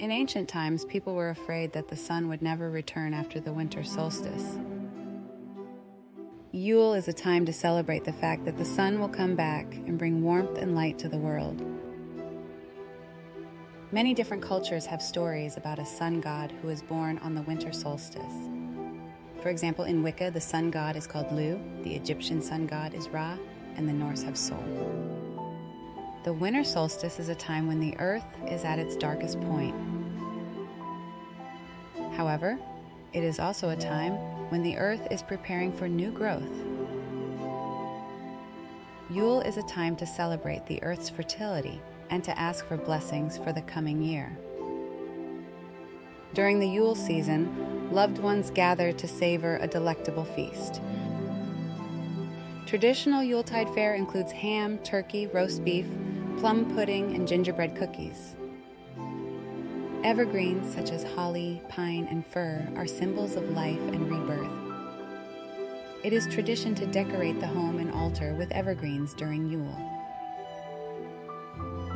In ancient times, people were afraid that the sun would never return after the winter solstice. Yule is a time to celebrate the fact that the sun will come back and bring warmth and light to the world. Many different cultures have stories about a sun god who is born on the winter solstice. For example, in Wicca, the sun god is called Lugh, the Egyptian sun god is Ra, and the Norse have Sol. The winter solstice is a time when the earth is at its darkest point. However, it is also a time when the earth is preparing for new growth. Yule is a time to celebrate the earth's fertility and to ask for blessings for the coming year. During the Yule season, loved ones gather to savor a delectable feast. Traditional Yuletide fare includes ham, turkey, roast beef, plum pudding, and gingerbread cookies. Evergreens such as holly, pine, and fir are symbols of life and rebirth. It is tradition to decorate the home and altar with evergreens during Yule.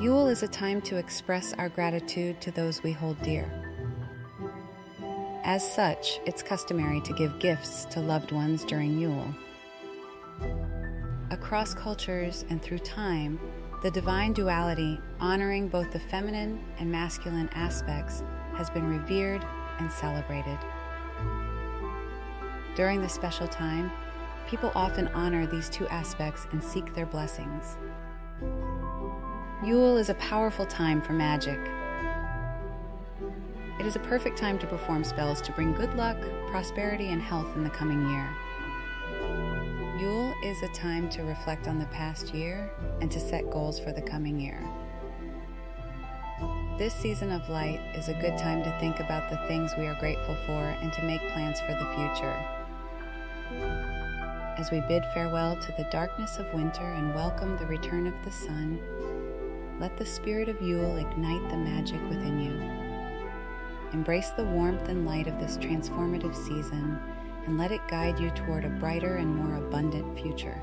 Yule is a time to express our gratitude to those we hold dear. As such, it's customary to give gifts to loved ones during Yule. Across cultures and through time, the divine duality, honoring both the feminine and masculine aspects, has been revered and celebrated. During this special time, people often honor these two aspects and seek their blessings. Yule is a powerful time for magic. It is a perfect time to perform spells to bring good luck, prosperity, and health in the coming year. Yule is a time to reflect on the past year and to set goals for the coming year. This season of light is a good time to think about the things we are grateful for and to make plans for the future. As we bid farewell to the darkness of winter and welcome the return of the sun, let the spirit of Yule ignite the magic within you. Embrace the warmth and light of this transformative season and let it guide you toward a brighter and more abundant future.